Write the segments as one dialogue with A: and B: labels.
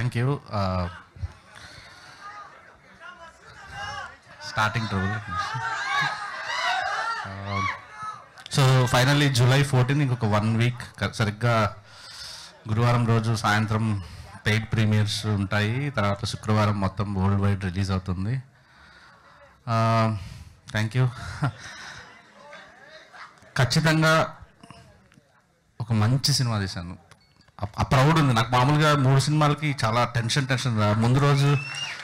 A: Thank you starting trouble so finally July fourteen ఇంకొక one week సరిగ్గా గురువారం రోజు సాయంత్రం పెయిడ్ ప్రీమియర్స్ ఉంటాయి. తర్వాత శుక్రవారం మొత్తం వరల్డ్ వైడ్ రిలీజ్ అవుతుంది um, థ్యాంక్ యూ ఖచ్చితంగా ఒక మంచి సినిమా తీశాను. ఆ- ప్రౌడ్ ఉంది. నాకు మామూలుగా మూడు సినిమాలకి చాలా టెన్షన్ టెన్షన్. ముందు రోజు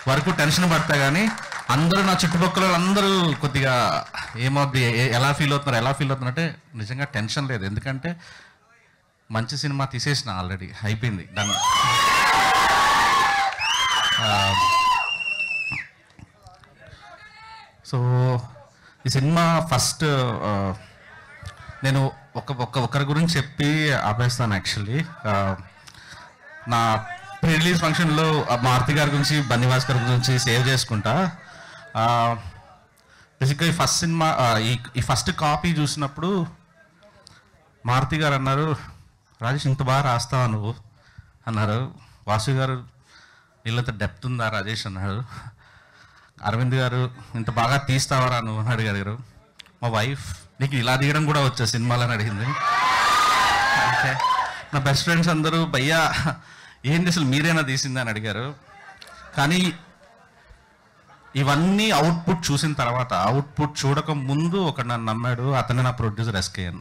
A: వరకు టెన్షన్ పడతా కానీ అందరూ నా చుట్టుపక్కల అందరూ కొద్దిగా ఏమవుద్ది ఏ- ఎలా ఫీల్ అవుతున్నారు ఎలా ఫీల్ అవుతున్నారు అంటే నిజంగా టెన్షన్ లేదు. ఎందుకంటే మంచి సినిమా తీసేసిన ఆల్రెడీ. అయిపోయింది. దాన్ని సో ఈ సినిమా ఫస్ట్ నేను ఒక ఒక్క ఒకరి గురించి చెప్పి ఆపేస్తాను యాక్చువల్లీ నా ప్రీ రిలీజ్ ఫంక్షన్లో మారుతి గారి గురించి బన్నివాస్ గారి గురించి సేవ్ చేసుకుంటా. బేసిక్గా ఈ ఫస్ట్ సినిమా ఈ ఈ ఫస్ట్ కాపీ చూసినప్పుడు మారుతి గారు అన్నారు రాజేష్ ఇంత బాగా రాస్తావా నువ్వు? అన్నారు. వాసు గారు వీళ్ళంత డెప్త్ ఉందా రాజేష్? అన్నారు. అరవింద్ గారు ఇంత బాగా తీస్తావరా నువ్వు? అని అడిగారు. మా వైఫ్ నీకు ఇలా తీయడం కూడా వచ్చా సినిమాలని అడిగింది. అంటే నా బెస్ట్ ఫ్రెండ్స్ అందరూ భయ్యా ఏంటి అసలు మీరేనా తీసింది? అని అడిగారు. కానీ ఇవన్నీ అవుట్పుట్ చూసిన తర్వాత అవుట్పుట్ చూడక ముందు ఒక నన్ను నమ్మాడు అతనే నా ప్రొడ్యూసర్ ఎస్కేఎన్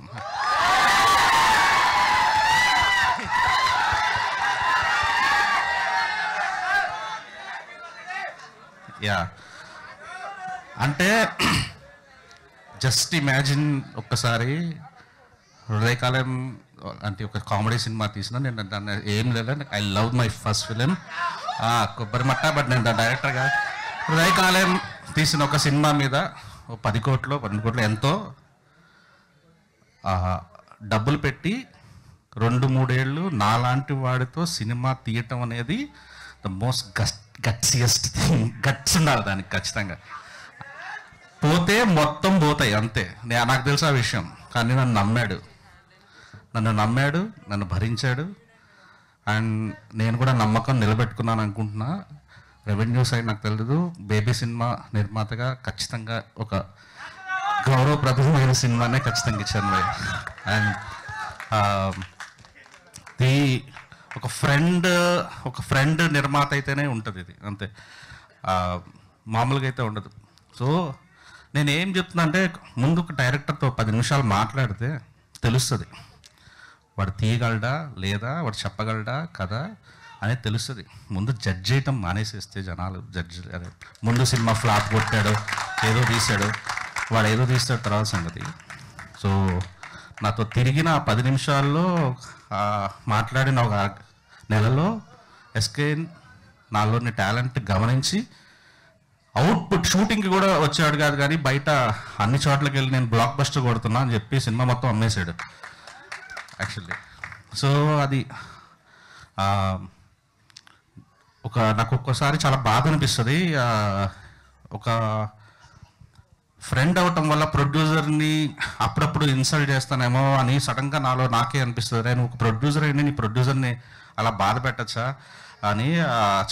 A: యా అంటే జస్ట్ ఇమాజిన్ ఒక్కసారి హృదయకాలం అంటే ఒక కామెడీ సినిమా తీసిన నేను దాన్ని ఏం లేదు I love my first film. కొబ్బరి మట్ట బట్ నేను డైరెక్టర్గా హృదయకాలం తీసిన ఒక సినిమా మీద ఓ పది కోట్లు పన్నెండు కోట్లు ఎంతో డబ్బులు పెట్టి రెండు మూడేళ్ళు నాలాంటి వాడితో సినిమా తీయటం అనేది the most gut gutsiest thing guts ఉండాలి దానికి ఖచ్చితంగా. పోతే మొత్తం పోతాయి అంతే. నే- నాకు తెలుసు ఆ విషయం. కానీ నన్ను నమ్మాడు. నన్ను నమ్మాడు నన్ను భరించాడు. అండ్ నేను కూడా నమ్మకం నిలబెట్టుకున్నాను అనుకుంటున్నా. రెవెన్యూ సైడ్ నాకు తెలియదు బేబీ సినిమా నిర్మాతగా ఖచ్చితంగా ఒక గౌరవప్రదమైన సినిమానే ఖచ్చితంగా ఇచ్చాను అండ్ ది ఒక ఫ్రెండ్ ఒక ఫ్రెండ్ నిర్మాత అయితేనే ఉంటుంది ఇది అంతే. మామూలుగా అయితే ఉండదు. సో నేను ఏం చెప్తున్నా అంటే ముందు ఒక డైరెక్టర్తో పది నిమిషాలు మాట్లాడితే తెలుస్తుంది. వాడు తీయగలడా లేదా వాడు చెప్పగలడా కదా అనేది తెలుస్తుంది. ముందు జడ్జ్ చేయటం మానేసేస్తే జనాలు జడ్జ్ అదే ముందు సినిమా ఫ్లాప్ కొట్టాడు ఏదో తీశాడు వాడు ఏదో తీస్తాడు తర్వాత సంగతి. సో నాతో తిరిగిన ఆ పది నిమిషాల్లో మాట్లాడిన ఒక నెలలో ఎస్కే నాలోని టాలెంట్ గమనించి అవుట్పుట్ షూటింగ్కి కూడా వచ్చాడు కాదు కానీ బయట అన్ని చోట్లకి వెళ్ళి నేను బ్లాక్ బస్టర్ కొడుతున్నా అని చెప్పి సినిమా మొత్తం అమ్మేశాడు. యాక్చువల్లీ సో అది ఒక నాకు ఒక్కోసారి చాలా బాధ అనిపిస్తుంది. ఒక ఫ్రెండ్ అవటం వల్ల ప్రొడ్యూసర్ని అప్పుడప్పుడు ఇన్సల్ట్ చేస్తానేమో అని సడన్గా నాలో నాకే అనిపిస్తుంది. నేను ఒక ప్రొడ్యూసర్ అయినా నీ ప్రొడ్యూసర్ని అలా బాధ పెట్టచ్చా? అని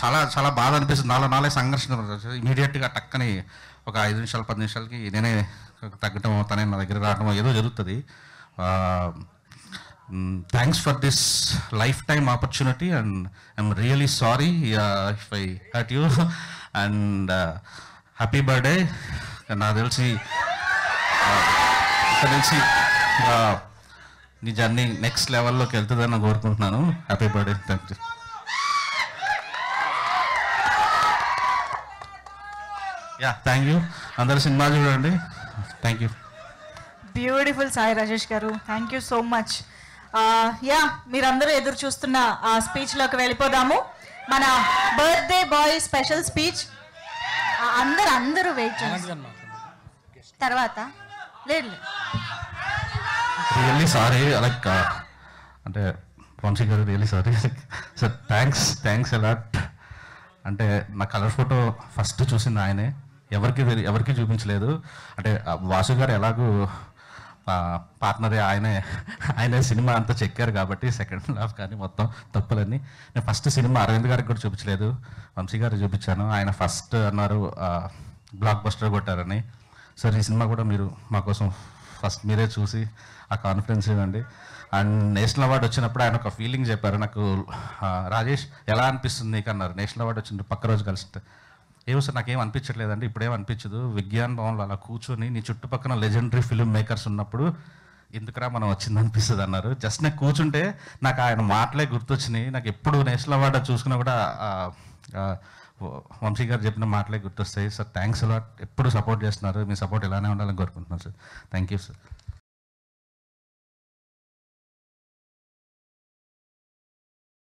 A: చాలా చాలా బాధ అనిపిస్తుంది. నాలో నాలే సంఘర్షణ ఇమీడియట్గా టక్కని ఒక ఐదు నిమిషాలు పది నిమిషాలకి నేనే తగ్గటం తనే నా దగ్గర రావడం ఏదో జరుగుతుంది. Thanks for this lifetime opportunity and I'm really sorry if I hurt you and happy birthday నాకు తెలిసి తెలిసి ఇక్కడ uh, నీ జర్నీ నెక్స్ట్ లెవెల్లోకి వెళ్తుందని నేను కోరుకుంటున్నాను. Happy birthday thank you yeah thank you అందరు సినిమా చూడండి. Thank you
B: beautiful Sai Rajesh garu. Thank you so much yeah మీరందరూ ఎదురు చూస్తున్న ఆ స్పీచ్లోకి వెళ్ళిపోదాము. మన బర్త్డే బాయ్ స్పెషల్ స్పీచ్ అందరు అందరూ వెయిట్ చేస్తారు తర్వాత లేదు లేదు.
A: రియల్లీ సారీ లైక్ అంటే Vamshi garu really sorry sir thanks thanks a lot అంటే నా కలర్ ఫోటో ఫస్ట్ చూసింది ఆయనే. ఎవరికి ఎవరికి చూపించలేదు. అంటే వాసు గారు ఎలాగూ పార్ట్నరే ఆయనే. ఆయన సినిమా అంతా చెక్కారు కాబట్టి సెకండ్ హాఫ్ కానీ మొత్తం తప్పులన్నీ. నేను ఫస్ట్ సినిమా అరవింద్ గారికి కూడా చూపించలేదు. వంశీ గారు చూపించాను. ఆయన ఫస్ట్ అన్నారు బ్లాక్ బస్టర్ కొట్టారని. సార్ ఈ సినిమా కూడా మీరు మా కోసం ఫస్ట్ మీరే చూసి ఆ కాన్ఫిడెన్స్ ఇవ్వండి. అండ్ నేషనల్ అవార్డు వచ్చినప్పుడు ఆయన ఒక ఫీలింగ్ చెప్పారు. నాకు రాజేష్ ఎలా అనిపిస్తుంది నీకు అన్నారు నేషనల్ అవార్డు వచ్చినప్పుడు పక్క రోజు కలిసి ఏమో సార్ నాకేం అనిపించట్లేదండి. ఇప్పుడేం అనిపించదు. విజ్ఞాన్ భవన్లో అలా కూర్చొని నీ చుట్టుపక్కల లెజెండరీ ఫిల్మ్ మేకర్స్ ఉన్నప్పుడు ఎందుకురా మనం వచ్చింది అనిపిస్తుంది అన్నారు జస్ట్ నేను కూర్చుంటే నాకు ఆయన మాటలే గుర్తొచ్చినాయి. నాకు ఎప్పుడు నేషనల్ అవార్డు చూసుకున్నా కూడా వంశీ గారు చెప్పిన మాటలే గుర్తొస్తాయి. సార్ థ్యాంక్స్ అలాట్ ఎప్పుడు సపోర్ట్ చేస్తున్నారు? మీ సపోర్ట్ ఇలానే ఉండాలని కోరుకుంటున్నాను సార్. Thank you sir